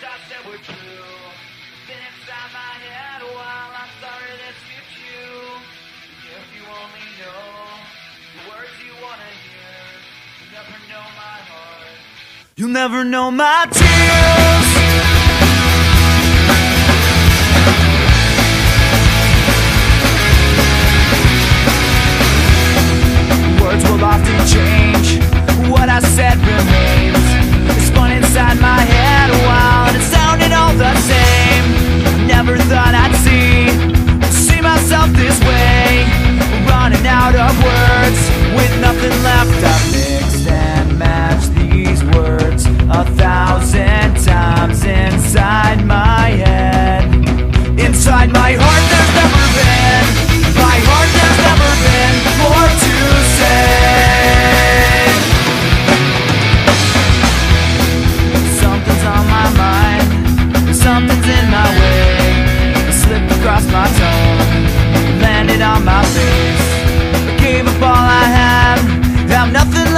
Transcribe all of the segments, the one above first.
thoughts that were true. Been inside my head while I started you. If you only know the words you wanna hear, You never know my heart. You'll never know my tears.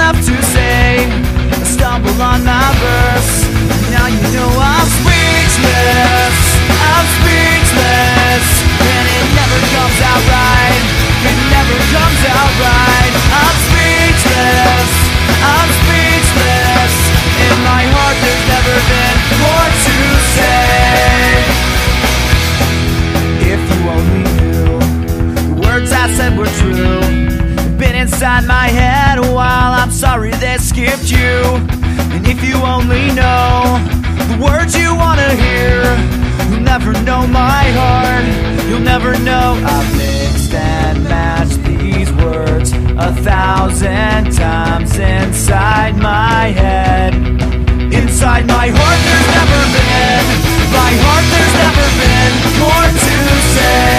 left to say. I stumble on my verse. Now you know I'm speechless. I'm speechless. And it never comes out right. It never comes out right. thousand times inside my head. Inside my heart there's never been. My heart there's never been more to say.